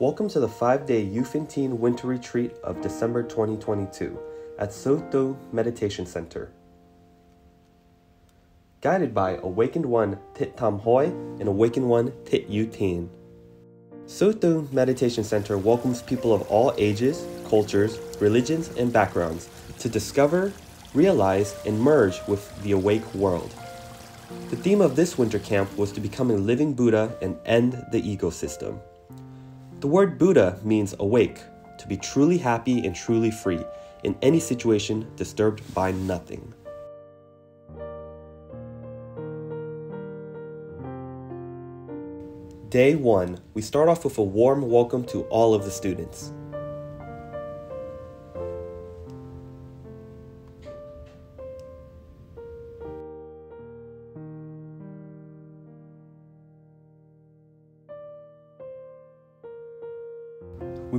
Welcome to the five day Teen Winter Retreat of December 2022 at Suoi Tu Meditation Center. Guided by Awakened One Tit Tam Hoi and Awakened One Tit Yu Teen. Suoi Tu Meditation Center welcomes people of all ages, cultures, religions, and backgrounds to discover, realize, and merge with the awake world. The theme of this winter camp was to become a living Buddha and end the ego system. The word Buddha means awake, to be truly happy and truly free in any situation disturbed by nothing. Day 1, we start off with a warm welcome to all of the students.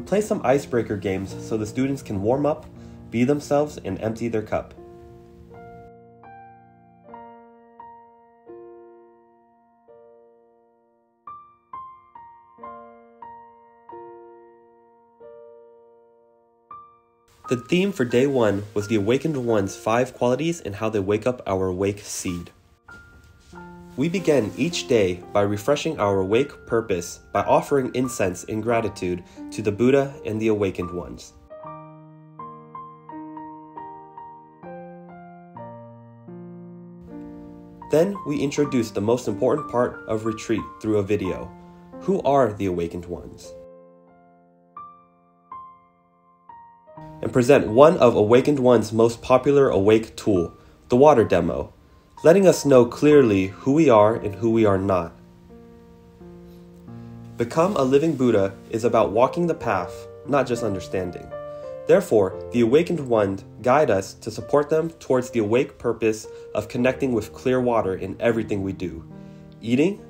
Play some icebreaker games so the students can warm up, be themselves, and empty their cup. The theme for day one was the Awakened One's five qualities and how they wake up our awake seed. We begin each day by refreshing our awake purpose by offering incense in gratitude to the Buddha and the awakened ones. Then we introduce the most important part of retreat through a video. Who are the awakened ones? And present one of Awakened One's most popular awake tool, the water demo, letting us know clearly who we are and who we are not. Become a living Buddha is about walking the path, not just understanding. Therefore, the awakened ones guide us to support them towards the awake purpose of connecting with clear water in everything we do. Eating,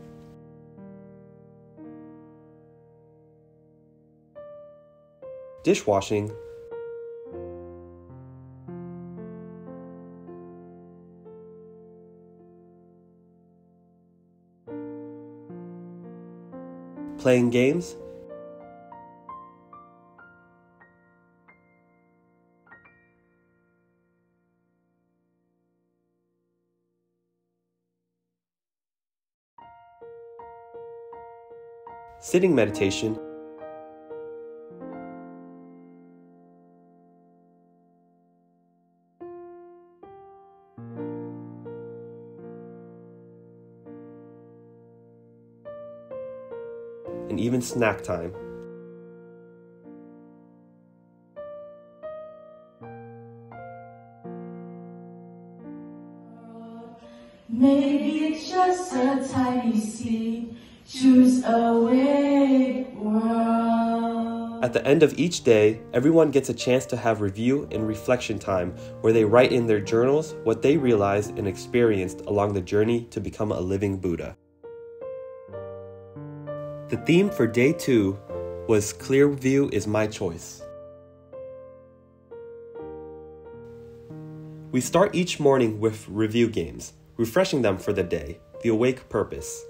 dishwashing, playing games, sitting meditation, and even snack time. Maybe it's just a tiny seed. Choose a way, world. At the end of each day, everyone gets a chance to have review and reflection time where they write in their journals what they realized and experienced along the journey to become a living Buddha. The theme for day two was Clear View is My Choice. We start each morning with review games, refreshing them for the day, the awake purpose.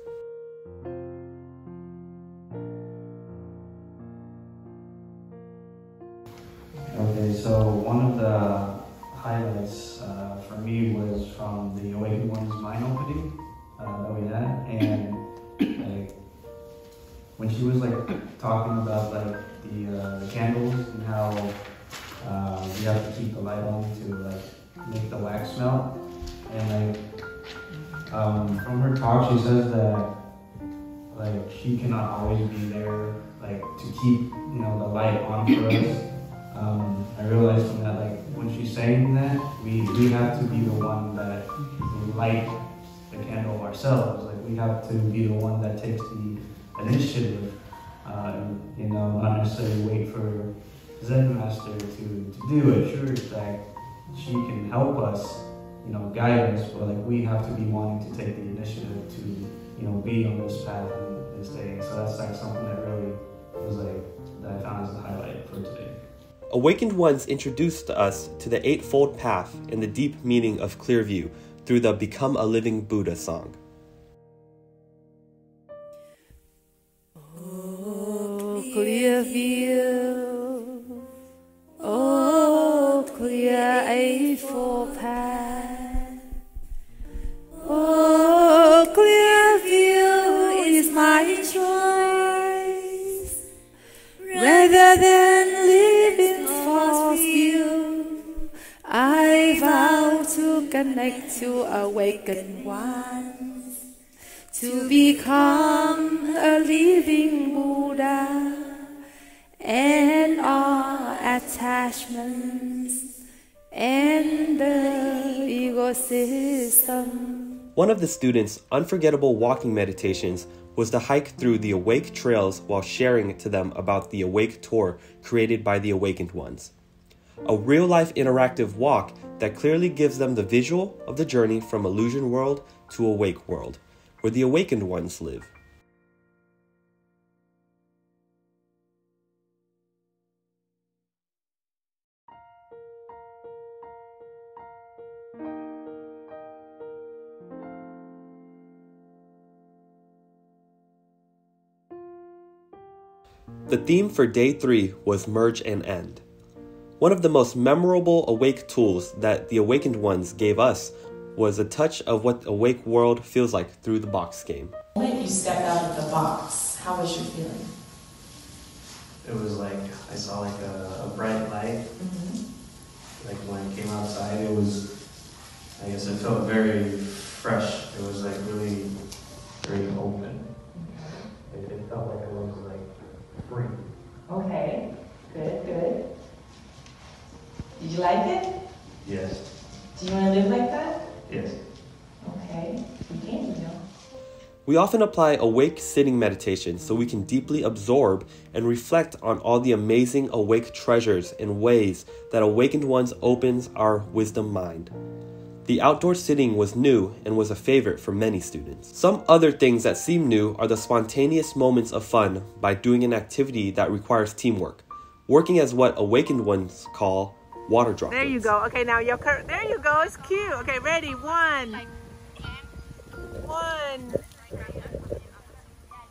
You have to keep the light on to like make the wax melt, and like um, from her talk, she says that like she cannot always be there like to keep you know the light on for us um, I realized from that, like, when she's saying that, we, we have to be the one that light the candle ourselves. Like, we have to be the one that takes the initiative, uh, you know, not necessarily wait for Zen Master to, to do it. Sure, that she can help us, you know, guide us, but, like, we have to be wanting to take the initiative to, you know, be on this path and this day. So that's, like, something that really was, like, that I found as a highlight for today. Awakened Ones introduced us to the Eightfold Path and the deep meaning of clear view through the Become a Living Buddha song. Oh, clear view, clear Eightfold Path. Oh, clear view is my choice, rather than living false view. I vow to connect to awakened ones, to become a living Buddha, and all attachments and the ego system. One of the students' unforgettable walking meditations was to hike through the Awake trails while sharing to them about the Awake Tour created by the Awakened Ones. A real life interactive walk that clearly gives them the visual of the journey from Illusion World to Awake World, where the Awakened Ones live. The theme for day three was Merge and End. One of the most memorable Awake tools that the Awakened Ones gave us was a touch of what the Awake World feels like through the box game. When you stepped out of the box, how was your feeling? It was like I saw like a, a bright light. Mm-hmm. Like when I came outside, it was. I guess it felt very fresh. It was like really, very open. It, it felt like I was like free. Okay, good, good. Did you like it? Yes. Do you want to live like that? Yes. Okay, you can, you know. We often apply awake sitting meditation so we can deeply absorb and reflect on all the amazing awake treasures and ways that Awakened Ones opens our wisdom mind. The outdoor sitting was new and was a favorite for many students. Some other things that seem new are the spontaneous moments of fun by doing an activity that requires teamwork, working as what Awakened Ones call water droplets. There you go. Okay, now your cur- there you go. It's cute. Okay, ready? One. One.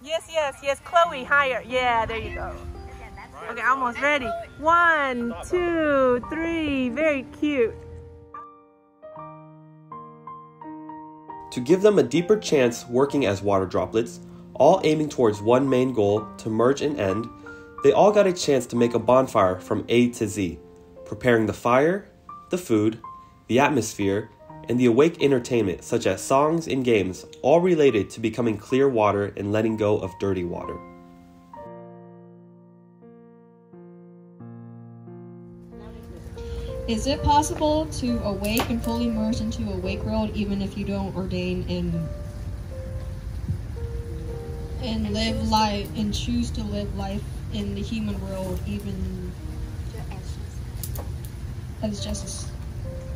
Yes, yes, yes. Chloe, higher. Yeah, there you go. Okay, almost ready. One, two, three. Very cute. To give them a deeper chance working as water droplets, all aiming towards one main goal to merge and end, they all got a chance to make a bonfire from A to Z, preparing the fire, the food, the atmosphere, and the awake entertainment such as songs and games, all related to becoming clear water and letting go of dirty water. Is it possible to awake and fully merge into a wake world even if you don't ordain and and live life and choose to live life in the human world even as just as,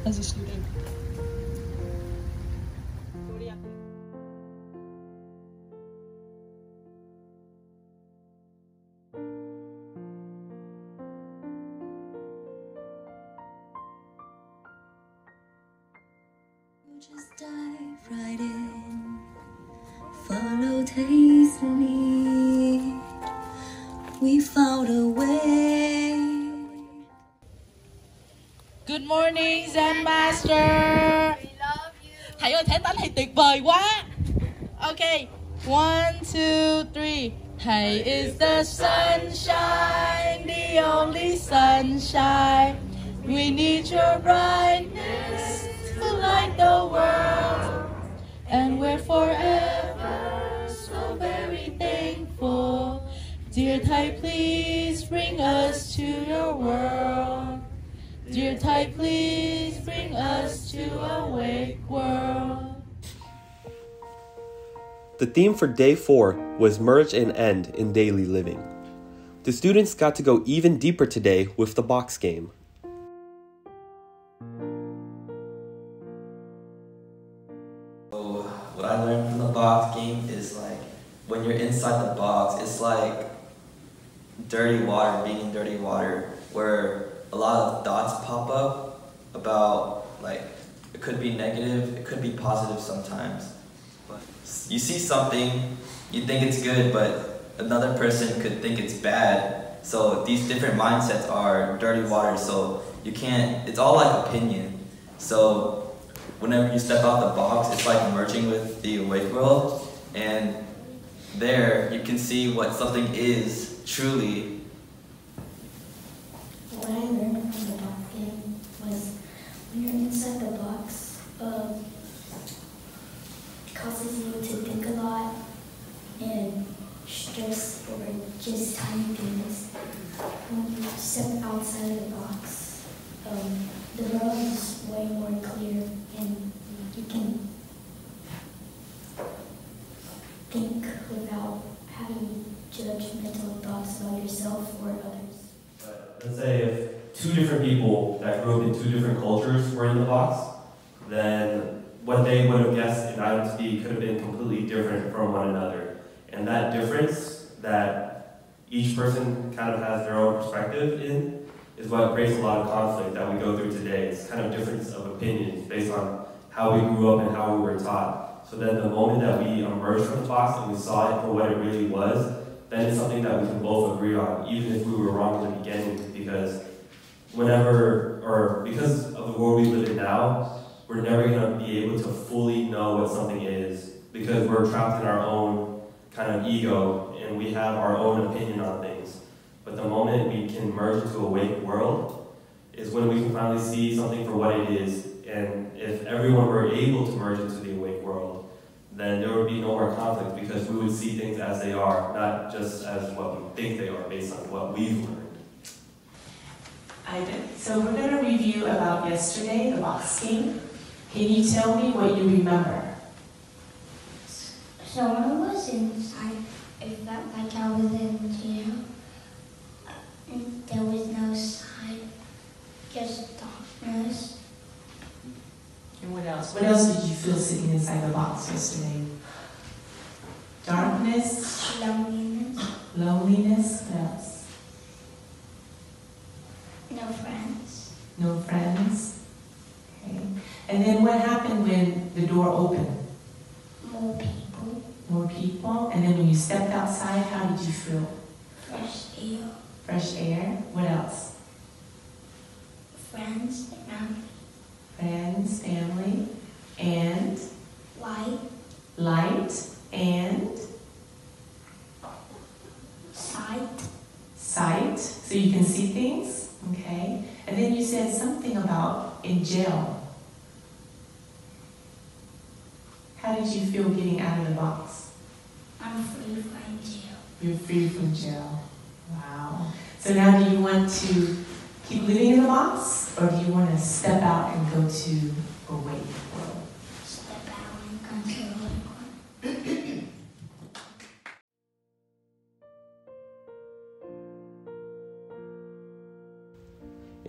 as a student? Just dive right in, follow taste lead. We found a way. Good morning, Zen Master. Thầy ơi, thẻ đánh thầy tuyệt vời quá. Okay, one, two, three. Thầy is the sunshine, the only sunshine. We need your brightness to light the world. And we're forever so very thankful. Dear Thầy, please bring us to your world. Dear Thầy, please bring us to a wake world. The theme for day four was merge and end in daily living. The students got to go even deeper today with the box game. Box game is like when you're inside the box, it's like dirty water, being in dirty water, where a lot of dots pop up about like it could be negative, it could be positive sometimes. You see something, you think it's good, but another person could think it's bad. So these different mindsets are dirty water. So you can't. It's all like opinion. So whenever you step out the box, it's like merging with the awake world, and there you can see what something is truly. What I learned from the box game was when you're inside the box, uh, it causes you to think a lot and stress over just tiny things. When you step outside of the box, um, the world is way more clear and you can think without having judgmental thoughts about yourself or others. But let's say if two different people that grew up in two different cultures were in the box, then what they would have could have been completely different from one another. And that difference that each person kind of has their own perspective in is what creates a lot of conflict that we go through today. It's kind of difference of opinions based on how we grew up and how we were taught. So then the moment that we emerged from the box and we saw it for what it really was, then it's something that we can both agree on, even if we were wrong in the beginning, because whenever, or because of the world we live in now, we're never going to be able to fully know what something is, because we're trapped in our own kind of ego, and we have our own opinion on things. But the moment we can merge into a awake world is when we can finally see something for what it is. And if everyone were able to merge into the awake world, then there would be no more conflict because we would see things as they are, not just as what we think they are based on what we've learned. I did. So we're going to review about yesterday, the box game. Can you tell me what you remember? So when I was inside, it felt like I was in jail. And There was no sign, just darkness. And what else? What else did you feel sitting inside the box yesterday? Darkness, Loneliness, loneliness, what else? no friends. No friends. Okay. And then what happened when the door open? More people, More people. And then when you stepped outside, how did you feel? fresh air, Fresh air. What else? friends, family, Friends, family, and light, light, and sight, sight, so you can see things. Okay. And then you said something about in jail. How did you feel getting out of the box? I'm free from jail. You're free from jail. Wow. So now do you want to keep living in the box or do you want to step out and go to awake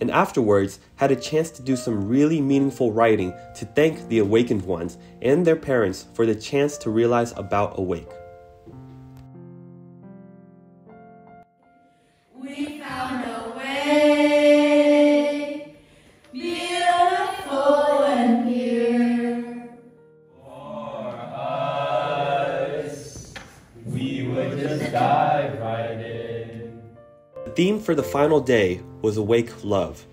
and afterwards had a chance to do some really meaningful writing to thank the awakened ones and their parents for the chance to realize about Awake. Final day was Awake Love.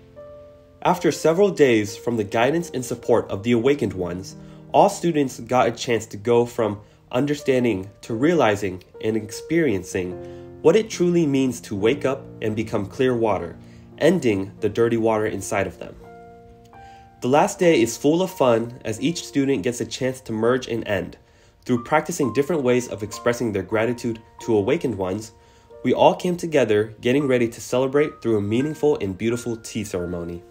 After several days from the guidance and support of the awakened ones, all students got a chance to go from understanding to realizing and experiencing what it truly means to wake up and become clear water, ending the dirty water inside of them. The last day is full of fun as each student gets a chance to merge and end. Through practicing different ways of expressing their gratitude to awakened ones, we all came together getting ready to celebrate through a meaningful and beautiful tea ceremony.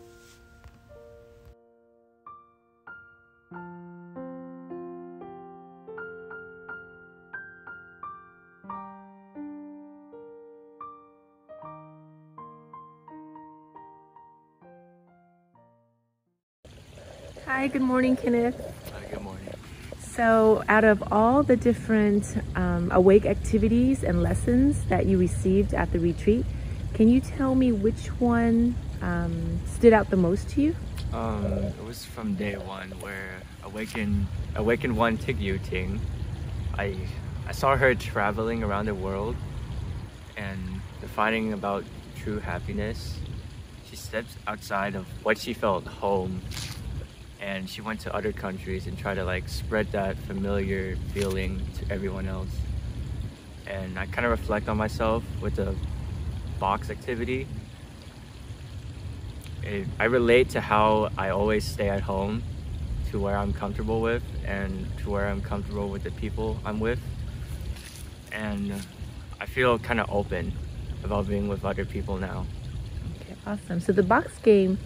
Hi, good morning, Kenneth. So, out of all the different um, awake activities and lessons that you received at the retreat, can you tell me which one um, stood out the most to you? Um, it was from day one where Awaken Awaken One Tig Yu Ting. I I saw her traveling around the world and defining about true happiness. She steps outside of what she felt home and she went to other countries and tried to like spread that familiar feeling to everyone else. And I kind of reflect on myself with the box activity. It, I relate to how I always stay at home to where I'm comfortable with and to where I'm comfortable with the people I'm with. And I feel kind of open about being with other people now. Okay, awesome. So the box game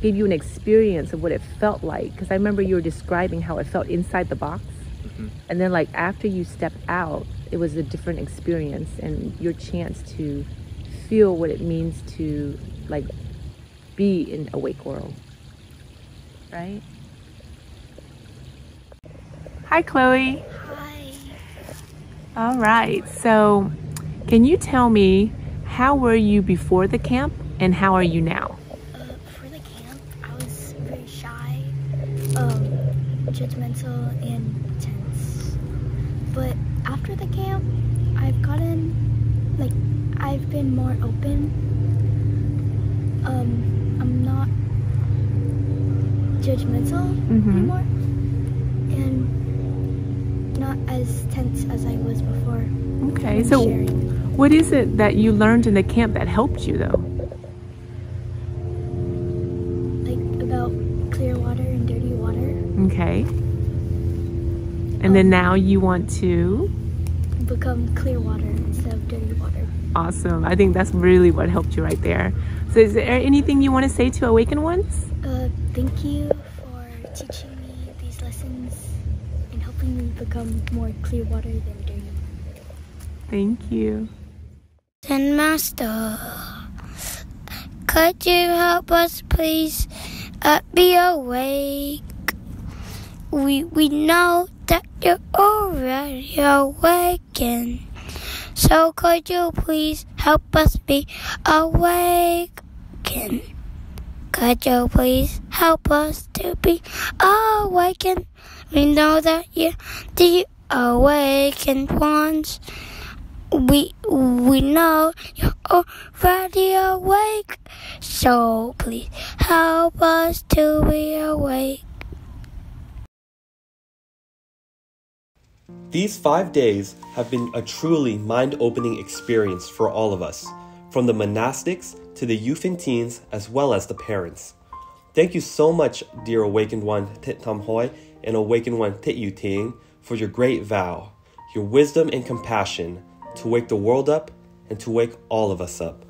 gave you an experience of what it felt like because I remember you were describing how it felt inside the box. Mm-hmm. And then like after you stepped out, it was a different experience and your chance to feel what it means to like be in awake world. Right? Hi Chloe. Hi. All right. So, can you tell me how were you before the camp and how are you now? Uh, before the camp, I was very shy, um, judgmental, and tense. But after the camp, I've gotten, like, I've been more open. Um, I'm not judgmental Mhm. anymore, and not as tense as I was before. Okay. So, sharing. what is it that you learned in the camp that helped you though? Okay. And then now you want to become clear water instead of dirty water. Awesome. I think that's really what helped you right there. So, is there anything you want to say to Awaken Ones? Uh, thank you for teaching me these lessons and helping me become more clear water than dirty. Thank you. Zen Master, could you help us please uh, be awake? We we know that you're already awakened. So could you please help us be awakened? Could you please help us to be awakened? We know that you're the awakened ones. We we know you're already awake, so please help us to be awake. These five days have been a truly mind opening experience for all of us, from the monastics to the youth and teens, as well as the parents. Thank you so much, dear Awakened One Tit Tam Hoi and Awakened One Tit Yu Ting, for your great vow, your wisdom and compassion to wake the world up and to wake all of us up.